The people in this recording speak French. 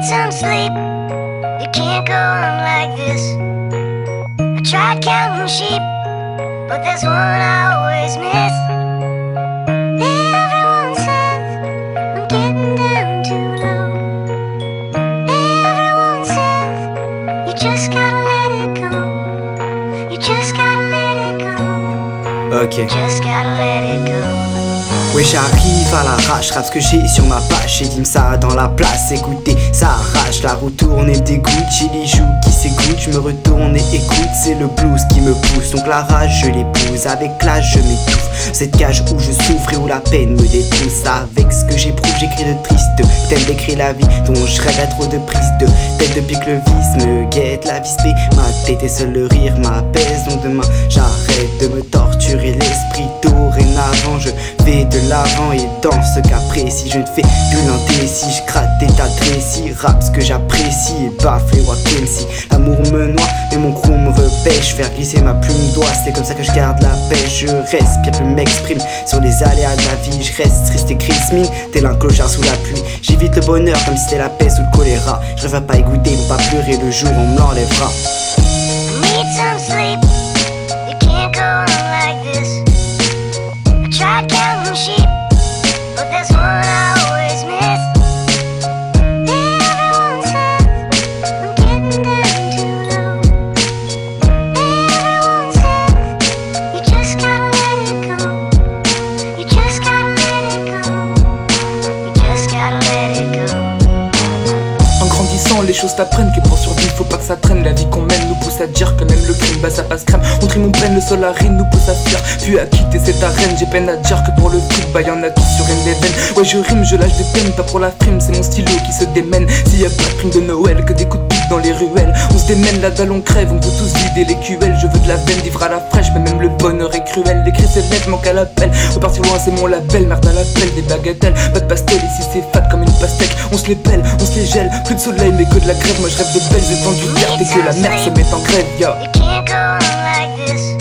Some sleep. You can't go on like this. I tried counting sheep, but there's one I always miss. Everyone says I'm getting down too low. Everyone says you just gotta let it go. You just gotta let it go. Ok. Just gotta let it go. Ouais j'arrive à l'arrache, rap ce que j'ai sur ma page. Dit ça dans la place, écoutez, ça arrache La roue tourne et me dégoûte, j'ai les joues qui s'écoutent. Je me retourne et écoute, c'est le blues qui me pousse. Donc la rage je l'épouse, avec l'âge je m'étouffe. Cette cage où je souffre et où la peine me dépousse Avec ce que j'éprouve j'écris de triste Thème d'écrire la vie dont je rêve à trop de prise. De tête Depuis que le vice me guette, la vispée Ma tête et seul le rire m'apaise. Donc demain j'arrête de me torturer. L'esprit Dorénavant je de l'avant et dans ce qu'après si je ne fais plus si je gratte des tas si rap ce que j'apprécie et baffe les si l'amour me noie mais mon crew me repêche. Faire glisser ma plume d'oie c'est comme ça que je garde la pêche je respire je m'exprime sur les aléas de la vie. Je reste triste et mine tel un clochard sous la pluie. J'évite le bonheur comme si c'était la peste ou le choléra. Je rêve à pas égoûter ou pas pleurer le jour on me l'enlèvera. Some sleep. Les choses t'apprennent que pour survivre, faut pas que ça traîne. La vie qu'on mène nous pousse à dire que même le crime, bah ça passe crème. On trie mon peine, le sol aride nous pousse à fuir. Puis à quitter cette arène, j'ai peine à dire que pour le fric, bah y'en a tous sur une des veines. Ouais, je rime, je lâche des peines, pas pour la frime, c'est mon stylo qui se démène. S'il y a pas de prime de Noël, que des coups de pique dans les ruelles démène, la dalle on crève, on veut tous vider les QL. Je veux de la veine, vivre à la fraîche, mais même le bonheur est cruel. les L'écrit c'est net, manque à l'appel. Repartir loin, c'est mon label, merde à l'appel, des bagatelles. Pas de pastel, ici c'est fat comme une pastèque. On se les pèle, on se les gèle. Plus de soleil, mais que de la crève. Moi je rêve de belles étendues vertes et que la mer se met en crève, yo. You can't go on like this.